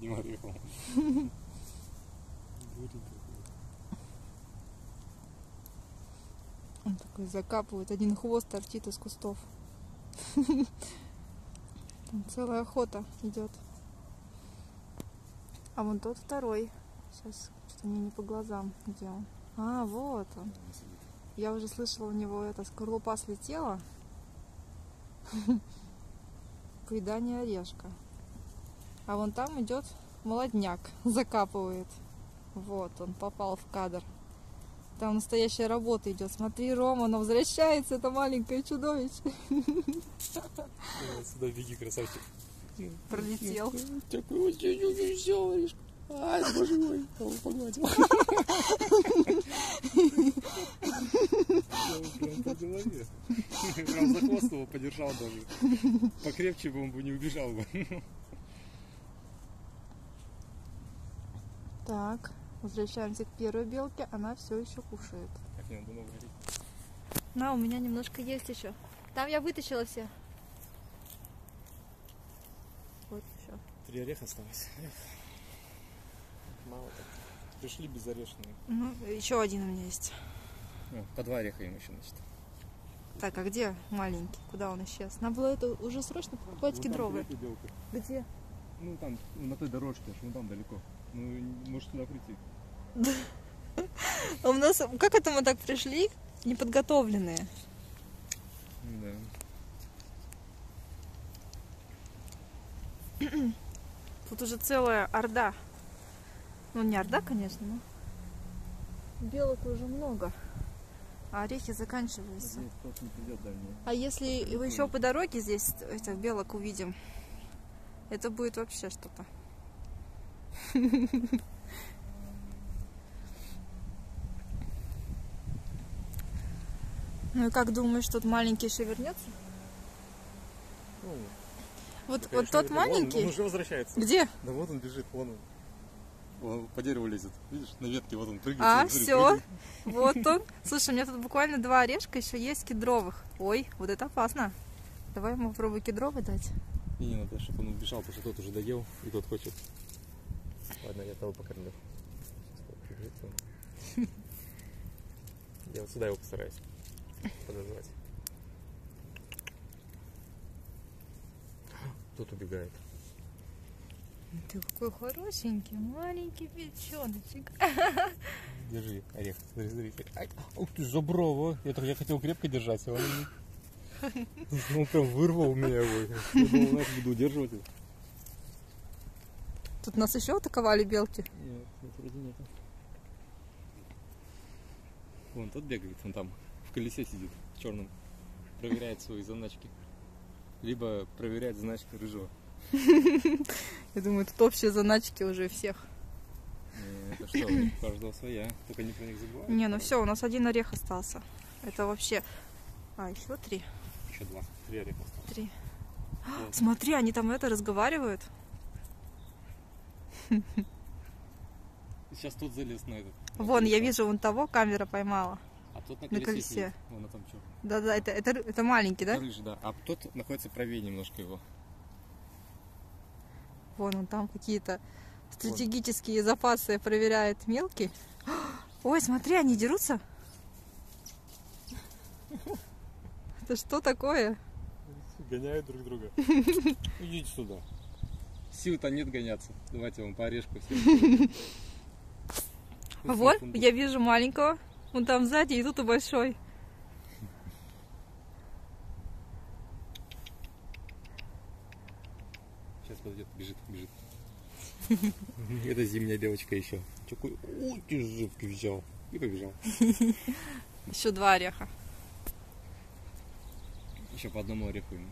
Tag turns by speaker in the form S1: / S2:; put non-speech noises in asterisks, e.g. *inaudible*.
S1: одним орехом.
S2: Он такой закапывает, один хвост торчит из кустов. Там целая охота идет. А вон тот второй. Сейчас что-то мне не по глазам, где он. А, вот он. Я уже слышала, у него эта скорлупа слетела. *laughs* Поедание орешка. А вон там идет молодняк, *laughs* закапывает. Вот, он попал в кадр. Там настоящая работа идет. Смотри, Рома, оно возвращается, это маленькое чудовище.
S1: Сюда беги, красавчик.
S2: Пролетел.
S1: Такой все. Ай, боже мой, кого погладил. Прям по голове. Прям за хвост его подержал даже. Покрепче бы он бы не убежал бы.
S2: Так, возвращаемся к первой белке. Она все еще кушает.
S1: Как не надо много говорить.
S2: На, у меня немножко есть еще. Там я вытащила все. Вот еще.
S1: Три ореха осталось. Эх. Мало так. Пришли безорешные.
S2: Ну, еще один у меня есть.
S1: Ну, по два ореха им еще, значит.
S2: Так, а где маленький? Куда он исчез? Надо было это уже срочно покупать
S1: Вот там
S2: кедровые. Где?
S1: Ну там, на той дорожке, аж вон там далеко. Ну, может сюда прийти.
S2: А *laughs* у нас, как это мы так пришли? Неподготовленные.
S1: Да. *clears throat*
S2: Тут уже целая орда. Ну, не орда, конечно, но белок уже много. А орехи заканчиваются. А если еще по дороге здесь этих белок увидим, это будет вообще что-то. Ну и как думаешь, тут маленький еще вернется?
S1: Ну,
S2: Вот,
S1: конечно,
S2: вот тот
S1: это-
S2: маленький?
S1: Он, он уже возвращается.
S2: Где?
S1: Да вот он бежит, вон он. Вон по дереву лезет. Видишь, на ветке вот он прыгает.
S2: А,
S1: смотри,
S2: все.
S1: прыгает.
S2: Вот *laughs* он. Слушай, у меня тут буквально два орешка еще есть кедровых. Ой, вот это опасно. Давай ему попробуй кедровый дать.
S1: И не надо, чтобы он убежал, потому что тот уже доел, и тот хочет. Ладно, я того покормлю. *laughs* Я вот сюда его постараюсь подозвать. *gasps* Тут убегает.
S2: Ты какой хорошенький, маленький печеночек.
S1: Держи орех. Смотри, смотри. Ай, ух ты, заброва. Я, я хотел крепко держать, а он не- Ну, он прям вырвал у меня его. Я буду удерживать его.
S2: Тут нас еще атаковали белки.
S1: Нет, нет, вроде нет. Вон тот бегает, он там в колесе сидит, в черном. Проверяет свои заначки. Либо проверяет заначки рыжего. *laughs*
S2: Я думаю, тут общие заначки уже всех.
S1: Это что, у каждого своя. Только не про них забывай.
S2: Не, ну все, у нас один орех остался. Это вообще... А, еще три.
S1: Еще два. Три осталось.
S2: Три.
S1: Вот. *gasps*
S2: Смотри, они там это разговаривают. *laughs*
S1: Сейчас тот залез на этот. на
S2: Вон, я
S1: колесо.
S2: вижу, вон того камера поймала.
S1: А тот на
S2: на
S1: колесе,
S2: колесе.
S1: сидит. Вон, а там черный.
S2: Да-да, это, это, это маленький, да?
S1: Рыжий, да. А тот находится правее немножко его.
S2: Вон он там какие-то стратегические запасы проверяет мелкий. *gasps* Ой, смотри, они дерутся. Это что такое?
S1: Гоняют друг друга. *laughs* Идите сюда. Сил-то нет гоняться. Давайте вам по орешку всем.
S2: Вот, я вижу маленького. Он там сзади, и тут и большой.
S1: Сейчас подойдет, бежит, бежит. *laughs* Это зимняя девочка еще. Такой, ой, ты жидкий взял. И побежал. *laughs*
S2: Еще два ореха.
S1: Еще по одному ореху ему.